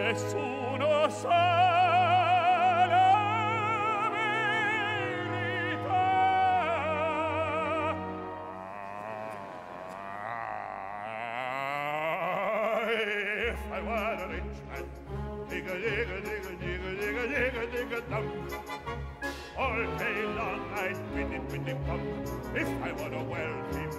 nessuno sa la verità. If I were a rich eh. man, digga, digga, digga, digga, digga, digga, digga, dum. All day long I'd win it, win it, pump. If I were a wealthy